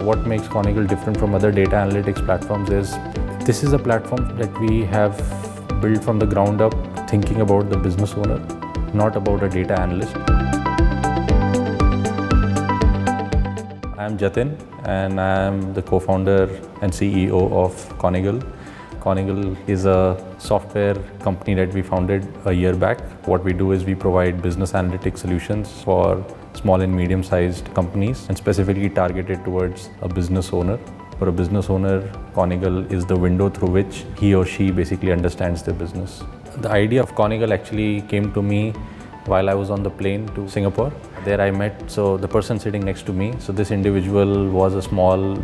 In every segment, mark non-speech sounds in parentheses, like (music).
What makes Konigle different from other data analytics platforms is this is a platform that we have built from the ground up thinking about the business owner, not about a data analyst. I am Jatin and I am the co-founder and CEO of Konigle. Konigle is a software company that we founded a year back. What we do is we provide business analytics solutions for small and medium sized companies and specifically targeted towards a business owner. For a business owner, Konigle is the window through which he or she basically understands their business. The idea of Konigle actually came to me while I was on the plane to Singapore. There I met so the person sitting next to me. So this individual was a small,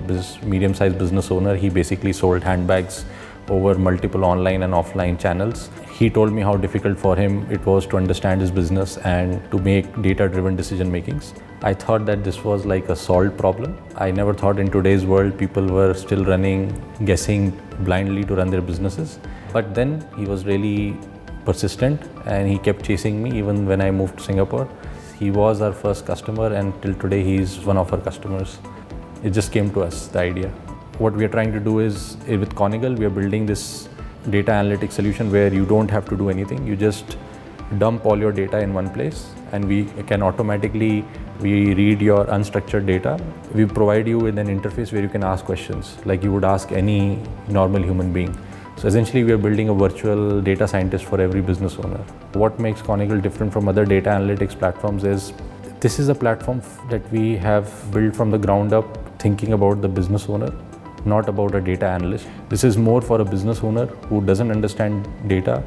medium-sized business owner. He basically sold handbags over multiple online and offline channels. He told me how difficult for him it was to understand his business and to make data-driven decision makings. I thought that this was like a solved problem. I never thought in today's world people were still running, guessing blindly to run their businesses. But then he was really persistent and he kept chasing me even when I moved to Singapore. He was our first customer and till today he's one of our customers. It just came to us, the idea. What we are trying to do is eh, with Konigle, we are building this data analytics solution where you don't have to do anything. You just dump all your data in one place and we can automatically we read your unstructured data. We provide you with an interface where you can ask questions like you would ask any normal human being. So essentially we are building a virtual data scientist for every business owner. What makes Konigle different from other data analytics platforms is this is a platform that we have built from the ground up thinking about the business owner not about a data analyst. This is more for a business owner who doesn't understand data,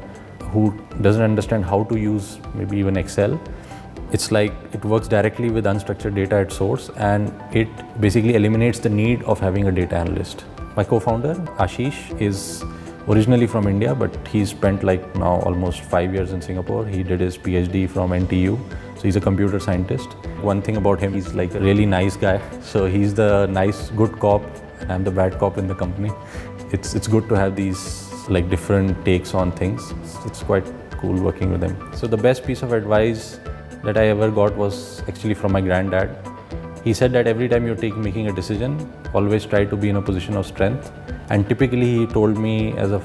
who doesn't understand how to use maybe even Excel. It's like it works directly with unstructured data at source and it basically eliminates the need of having a data analyst. My co-founder, Ashish, is originally from India, but he spent like now almost five years in Singapore. He did his PhD from NTU, so he's a computer scientist. One thing about him, he's like a really nice guy. (laughs) So he's the nice, good cop I'm the bad cop in the company. It's, it's good to have these like different takes on things. It's quite cool working with him. So the best piece of advice that I ever got was actually from my granddad. He said that every time you're taking, making a decision, always try to be in a position of strength. And typically he told me as a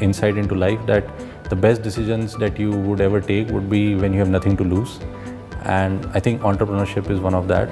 insight into life that the best decisions that you would ever take would be when you have nothing to lose. And I think entrepreneurship is one of that.